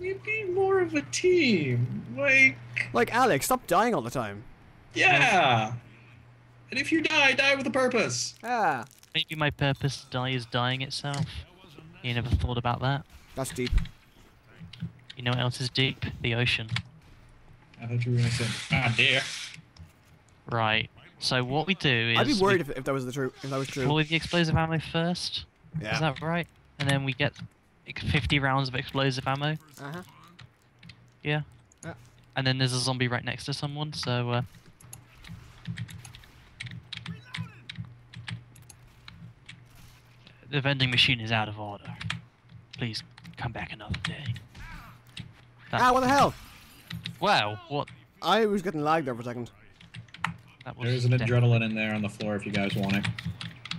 We be more of a team. Like, Like Alex, stop dying all the time. yeah. And if you die, die with a purpose. Ah, Maybe my purpose to die is dying itself. You never thought about that? that's deep. You know what else is deep? The ocean. I thought you were gonna say, ah, dear. Right. So what we do is I'd be we worried if, if that was the true. If that was true. deploy the explosive ammo first. Yeah. Is that right? And then we get like, 50 rounds of explosive ammo. Uh huh. Yeah. Yeah. And then there's a zombie right next to someone, so uh The vending machine is out of order. Please come back another day. That- Ah, what the hell? Wow, what I was getting lagged there for a second. that was There's an def- adrenaline in there on the floor if you guys want it.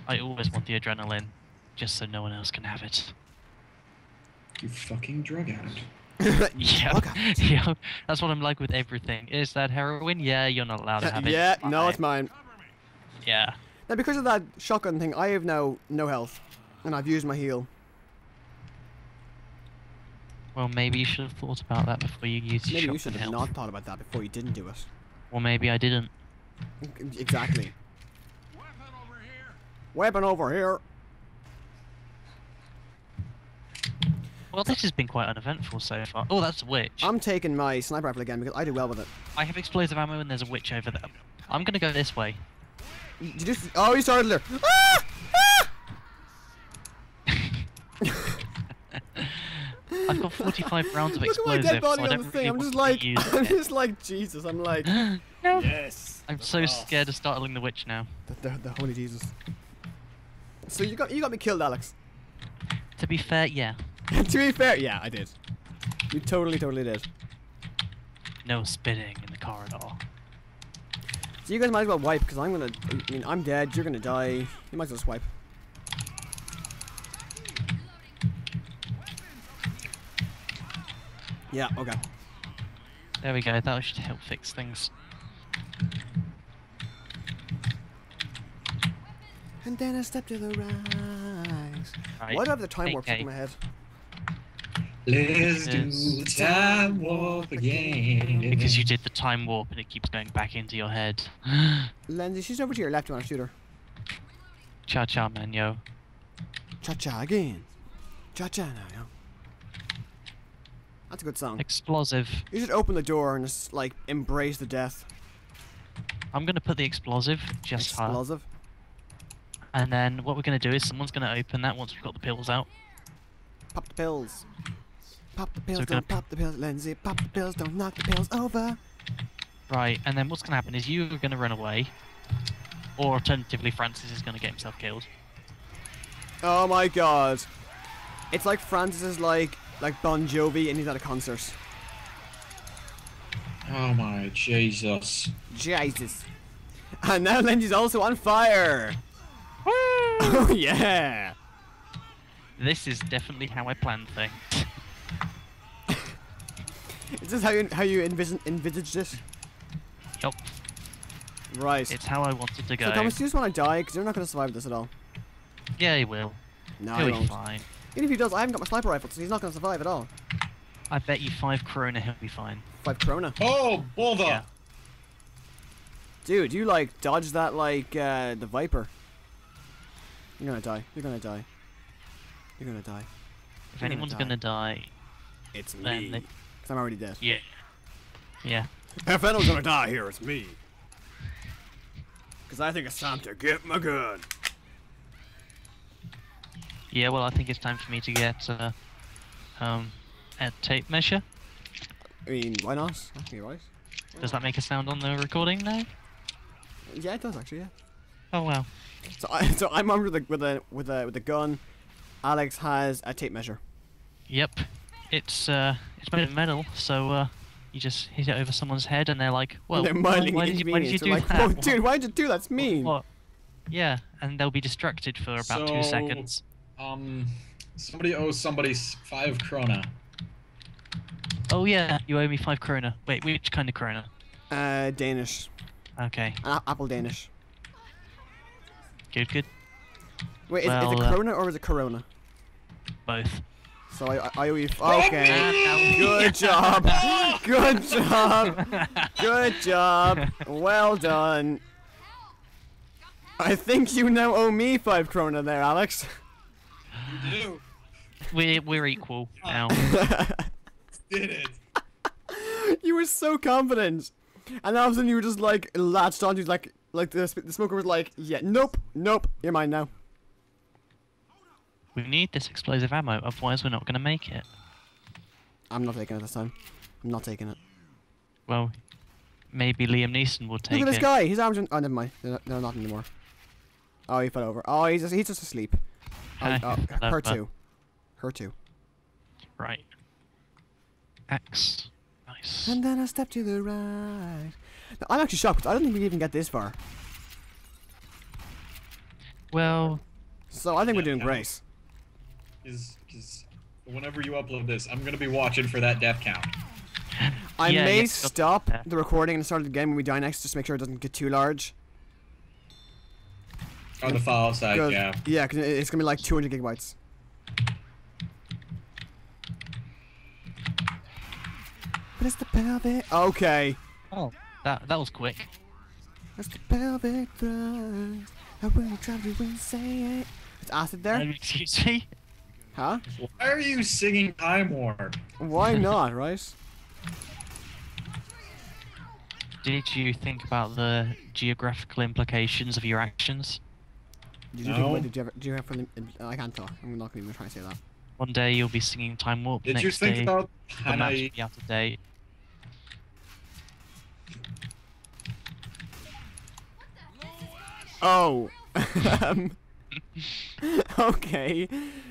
I always want the adrenaline, just so no one else can have it. You fucking drug addict. Yeah, yeah. That's what I'm like with everything. Is that heroin? Yeah, you're not allowed to have it. yeah, no, it's mine. Yeah. Now, because of that shotgun thing, I have now no health, and I've used my heal. Well, maybe you should have thought about that before you used your Maybe you should have health. not thought about that before you didn't do it. Well, maybe I didn't. Exactly. Weapon over here. Well, this has been quite uneventful so far. Oh, that's a witch. I'm taking my sniper rifle again because I do well with it. I have explosive ammo and there's a witch over there. I'm gonna go this way. Did you just? Oh, he started there. Ah! I've got 45 rounds of explosive. Look at my dead body so on the thing. really I'm just like, use I'm it. just like Jesus. I'm like, no. yes. I'm so scared of startling the witch now. The, the, the holy Jesus. So you got you got me killed, Alex. To be fair, yeah. to be fair, yeah, I did. You totally, totally did. No spitting in the corridor. So you guys might as well wipe because I'm gonna. I mean, I'm dead. You're gonna die. You might as well swipe. Yeah. Okay. There we go. That should help fix things. And then I step to the rise. Right. Why do I have the time warp stuck in my head? Let's do Yes. time warp again. Because you did the time warp and it keeps going back into your head. Lindsay, she's over to your left. You wanna shoot her? Cha cha, man, yo. Cha cha again. Cha cha now, yo. That's a good song. Explosive. You should open the door and just like embrace the death. I'm gonna put the explosive just high. Explosive. And then what we're gonna do is someone's gonna open that once we've got the pills out. Pop the pills. Pop the pills, we're gonna don't pop the pills, Lindsay. Pop the pills, don't knock the pills over. Right, and then what's gonna happen is you're gonna run away. Or alternatively Francis is gonna get himself killed. Oh my god. It's like Francis is like like Bon Jovi and he's at a concert. Oh my Jesus. Jesus. And now Lindsay's also on fire. Oh yeah. This is definitely how I planned things. Is this how you how you envis- envisaged it? Yup, Right. it's how I wanted to go. so Thomas, you just want to die because you're not going to survive this at all. Yeah, he will. No, He'll he be won't. fine. Even if he does, I haven't got my sniper rifle, so he's not going to survive at all. I bet you five corona he'll be fine. Five Corona. Oh, bother! Yeah. Dude, you like dodge that like uh, the Viper. You're gonna die. You're gonna die. You're gonna die. If You're gonna anyone's die. gonna die, It's me. they- Because I'm already dead. yeah. Yeah. If anyone's gonna die here, it's me. Because I think it's time to get my gun. Yeah, well, I think it's time for me to get uh, um, a tape measure. I mean, why not? That'd be right. Does that make a sound on the recording now? Yeah, it does actually. Yeah. Oh wow. So I so I'm armed with a with a with a with a gun. Alex has a tape measure. Yep. It's uh, it's made of metal, so uh, you just hit it over someone's head, and they're like, "Well, they're why, mildly why did you, why did you do like, that? Whoa, What- dude, why did you do that? That's mean. What? Yeah, and they'll be distracted for about two seconds. Um, somebody owes somebody five krona. Oh yeah, you owe me five krona. Wait, which kind of krona? Uh, Danish. Okay, A- apple Danish. good, good. Wait, is, is it uh, Corona or is it Corona? Both. So I, I, I owe you. Okay. Good job. Good job. Good job. Well done. I think you now owe me five krona there, Alex. You do. We're we're equal now. Did it. you were so confident, and all of a sudden you were just like latched onto like like the the smoker was like, yeah, nope, nope, you're mine now. We need this explosive ammo, otherwise we're not going to make it. I'm not taking it this time. I'm not taking it. Well, maybe Liam Neeson will take it. Look at this it. guy. His arms are. Oh, never mind. They're not, anymore. Oh, he fell over. Oh, he's just, he's just asleep. Oh, oh, her too. Her too. Right. Axe. Nice. And then I step to the right. Now, I'm actually shocked. I don't think we even get this far. Well, So I think we're doing no. great. Is is whenever you upload this, I'm gonna be watching for that death count. I Yeah, may yeah, stop the recording and start it again when we die next, just to make sure it doesn't get too large. On the file side, 'Cause- yeah. Yeah, because it's gonna be like 200 gigabytes. But it's the pelvic. Okay. oh, that that was quick. It's the pelvic thrust. I will try to win, say it. It's acid there? Um, excuse me. Huh? Why are you singing Time Warp? Why not, right? Did you think about the geographical implications of your actions? Did you No. think about, did you ever, did you ever, I can't talk. I'm not going to even trying to say that. One day you'll be singing Time Warp. Did next you think day, about the map's Hanai? will be out of date. Oh. um, okay.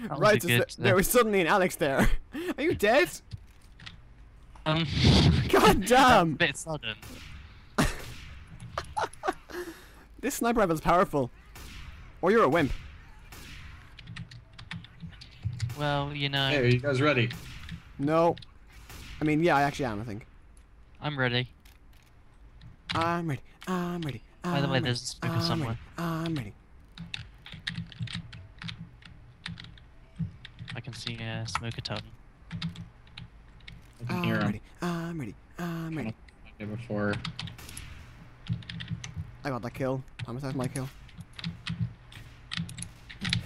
was Right, good, th- there was suddenly an Alex there. Are you dead? Um, God damn! A bit sudden. This sniper rifle is powerful. Or you're a wimp. Well, you know, Hey, are you guys ready? No. I mean, yeah, I actually am, I think. I'm ready. I'm ready. I'm ready. I'm By the way, ready, there's a speaker I'm somewhere. Ready, I'm ready. I can see a smoker tongue. I can I'm hear him ready. I'm ready. I'm ready. before. I got that kill. Thomas has my kill.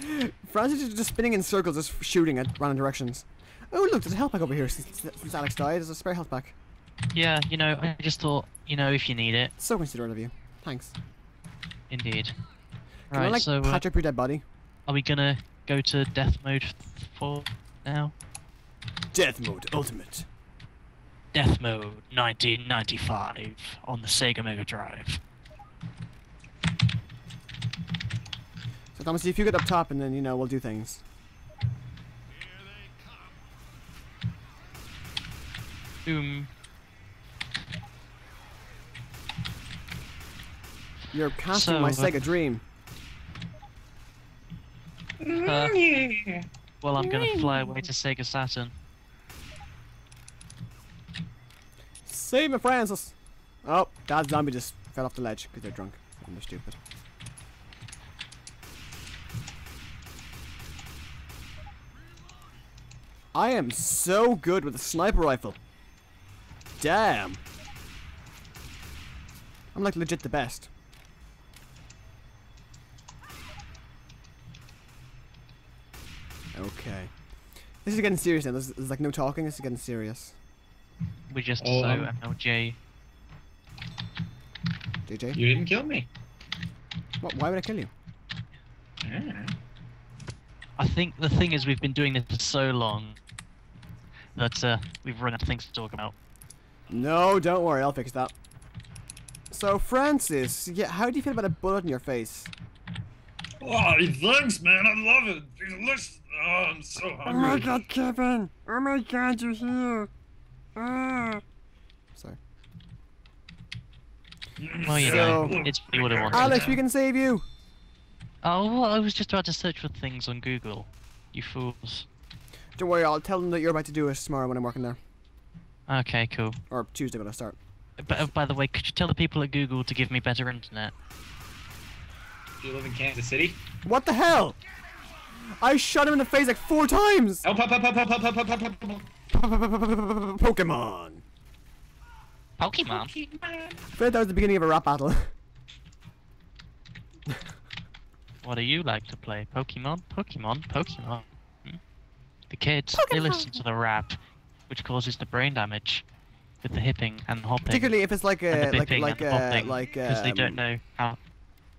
Francis is just spinning in circles, just shooting at random directions. Oh, look, there's a health pack over here since, since Alex died. There's a spare health pack. Yeah, you know, I just thought, you know, if you need it, So considerate of you. Thanks. indeed. Can right, I, like, so uh, patch up your dead body? are we gonna go to death mode for now? Death mode ultimate. Death mode 1995 on the Sega Mega Drive. So Thomas, if you get up top and then, you know, we'll do things. Boom. You're casting So, my uh, Sega dream. Uh, well, I'm gonna fly away to Sega Saturn. Save me, Francis! Oh, that zombie just fell off the ledge because they're drunk and they're stupid. I am so good with a sniper rifle. Damn. I'm like legit the best. Okay. This is getting serious now. There's, there's like no talking. This is getting serious. We just Oh, so um, MLJ. JJ? You didn't kill me. What, why would I kill you? Yeah. I think the thing is we've been doing this for so long that uh, we've run out of things to talk about. No, don't worry, I'll fix that. So, Francis, yeah, how do you feel about a bullet in your face? Oh, thanks, man. I love it. Delicious. Oh, I'm so hungry. Kevin! Oh my god, you're here! Ah. Sorry. Well, you So- know, it's really what I wanted. Alex, we can save you! Oh, well, I was just about to search for things on Google. You fools. Don't worry, I'll tell them that you're about to do it tomorrow when I'm working there. Okay, cool. Or Tuesday when I start. But uh, by the way, could you tell the people at Google to give me better internet? Do you live in Kansas City? What the hell? I shot him in the face like four times! Help, help, help, help, help, help, help, help, help, help, help. Pokemon! Pokemon. I feel that was the beginning of a rap battle. What do you like to play? Pokemon? Pokemon? Pokemon? Hmm? The kids, they listen to the rap, which causes the brain damage with the hipping and hopping. Particularly if it's like and a the like bipping like and the uh, hopping, like because they don't um, know how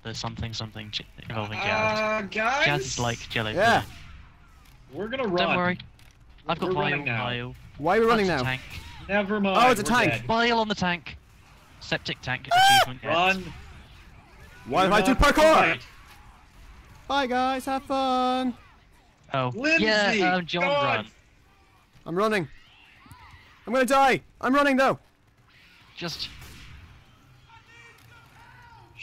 there's something something j- involving Jazz. Uh, guys. Jazz is like Jello. Yeah. We're gonna run. Don't worry. I've got We're Bile, running now. Bile. Why are we running That's a now? Tank. Never mind. Oh, it's a we're tank. dead. Bile on the tank. Septic tank achievement. get. Run. Why if I do parkour? fight. Bye guys, have fun! Oh, Lindsay, yeah, um, John God. run. I'm running. I'm gonna die! I'm running though! Just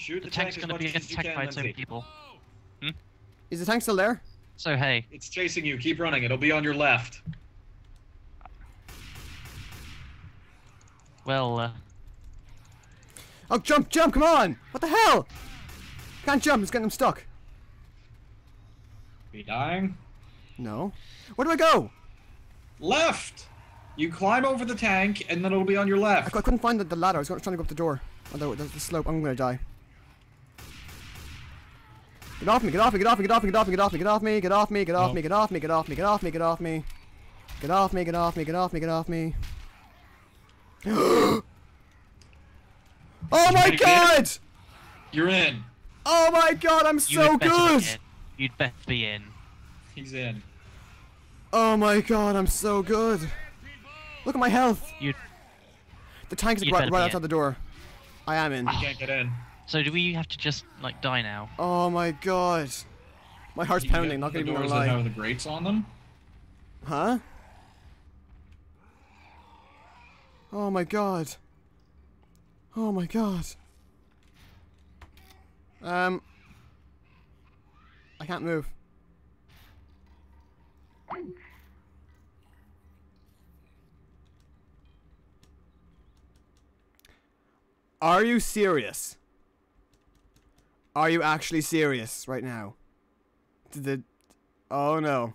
Shoot the the, tank's tank gonna be much as you attacked by its own Lindsay. people. Is the tank still there? So hey, It's chasing you. Keep running. It'll be on your left. well, uh, Oh, jump, jump, come on! What the hell? Can't jump, it's getting him stuck. Be dying. No. Where do I go? Left. You climb over the tank, and then it'll be on your left. I couldn't find the, the ladder, I was trying to go up the door. Although the, the slope, I'm gonna die. Get off me, get off me, get off me, get off me, get off me, get off me, get off me, get off me, get off me, get off me, get off me, get off me, get off me. Get off me, get off me, get off me, get off me. Oh my you god! You're in. Oh my god, I'm so would better be good! You'd better be in. He's in. Oh my god, I'm so good. Look at my health. You'd. The tank's right, right outside in. the door. I am in. You can't get in. So do we have to just like die now? Oh my god. My heart's You pounding, not the gonna even doors gonna that lie. have the grates on them. Huh? Oh my god. Oh my god. Um. I can't move. Are you serious? Are you actually serious right now? Did the. Oh no.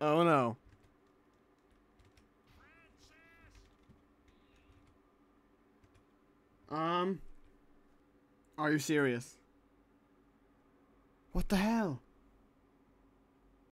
Oh no. Um. Are you serious? What the hell?